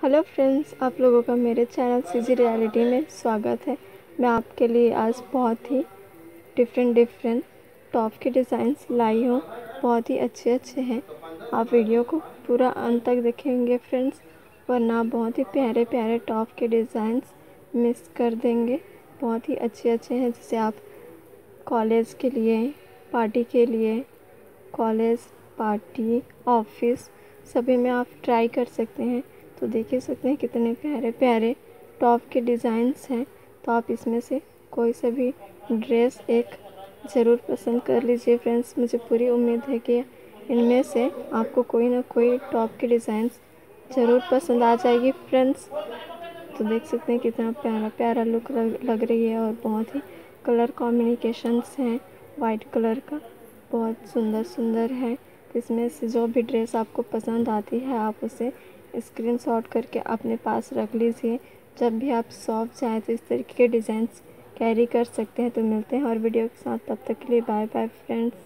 Hello friends, आप लोगों का मेरे चैनल सीजी रियलिटी में स्वागत है। मैं आपके लिए आज बहुत ही डिफरेंट डिफरेंट टॉप के डिज़ाइंस लाई हूँ। बहुत ही अच्छे अच्छे हैं। आप वीडियो को पूरा अंत तक देखेंगे फ्रेंड्स, वरना बहुत ही प्यारे प्यारे टॉप के डिज़ाइंस मिस कर देंगे। बहुत ही अच्छे अच्छे हैं, जैसे आप कॉलेज के लिए पार्टी के लिए कॉलेज पार्टी ऑफ़िस सभी में आप ट्राई कर सकते हैं। तो देख ही सकते हैं कितने प्यारे प्यारे टॉप के डिज़ाइंस हैं। तो आप इसमें से कोई सा भी ड्रेस एक ज़रूर पसंद कर लीजिए फ्रेंड्स मुझे पूरी उम्मीद है कि इनमें से आपको कोई ना कोई टॉप के डिज़ाइंस ज़रूर पसंद आ जाएगी फ्रेंड्स तो देख सकते हैं कितना प्यारा प्यारा लुक लग रही है और बहुत ही कलर कॉम्बिनेशंस हैं। वाइट कलर का बहुत सुंदर सुंदर है। इसमें से जो भी ड्रेस आपको पसंद आती है, आप उसे स्क्रीनशॉट करके अपने पास रख लीजिए। जब भी आप शॉप जाएँ तो इस तरीके के डिज़ाइंस कैरी कर सकते हैं। तो मिलते हैं और वीडियो के साथ। तब तक के लिए बाय बाय फ्रेंड्स।